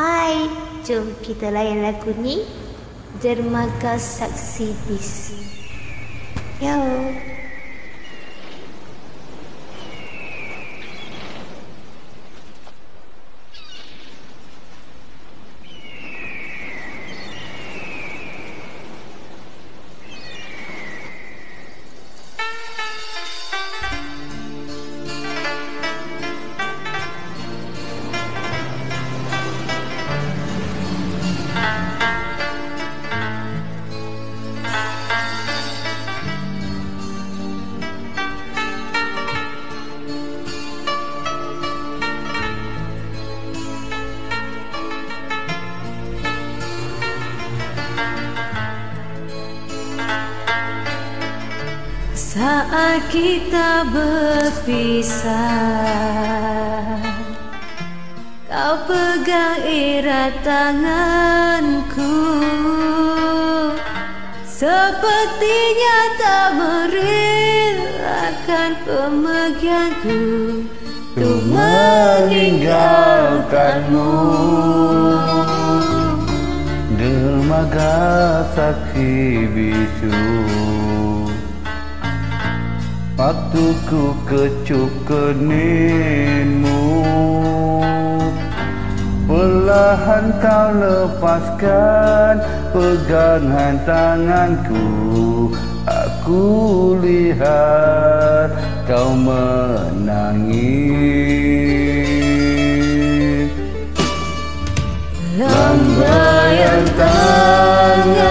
Hai, jom kita layan lagu ni. Dermaga Saksi Bisu. Yo. Saat kita berpisah. Kau pegang erat tanganku. Sepertinya tak merelakan pemegianku. Untuk meninggalkanmu. Dermaga saksi bisu Waktu ku kecup keninmu Perlahan kau lepaskan pegangan tanganku. Aku lihat kau menangis. Lambaian tanganmu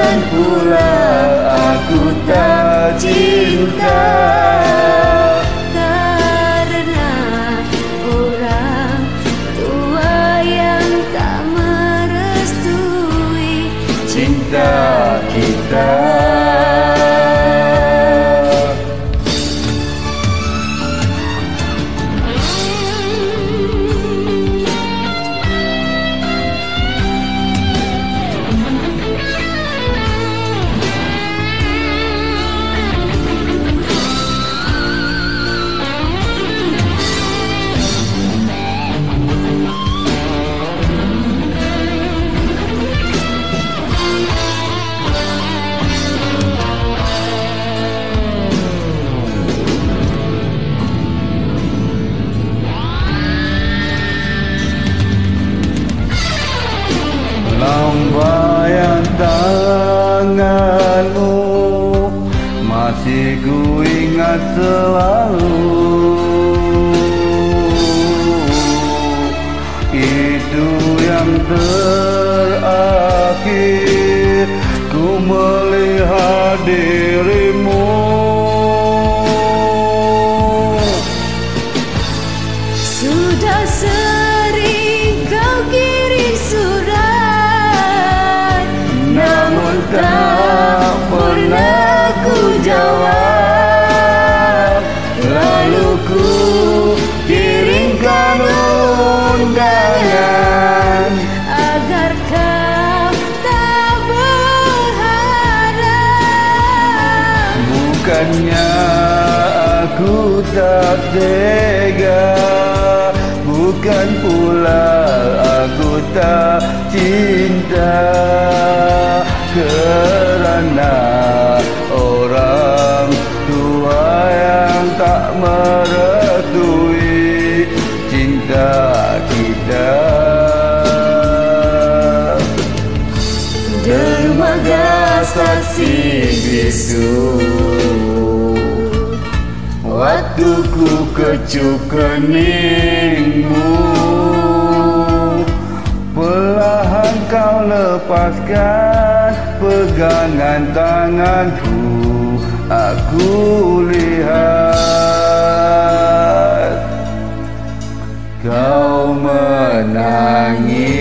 Bukan pula aku tak cinta Masih ku ingat selalu Itu yang terakhir Ku melihat dirimu Bukannya aku tak tega? Bukan pula aku tak cinta Kerana orang tua yang tak merestui cinta kita. Dermaga saksi Yesus Waktu ku kecup keningmu Perlahan kau lepaskan pegangan tanganku. Aku lihat Kau menangis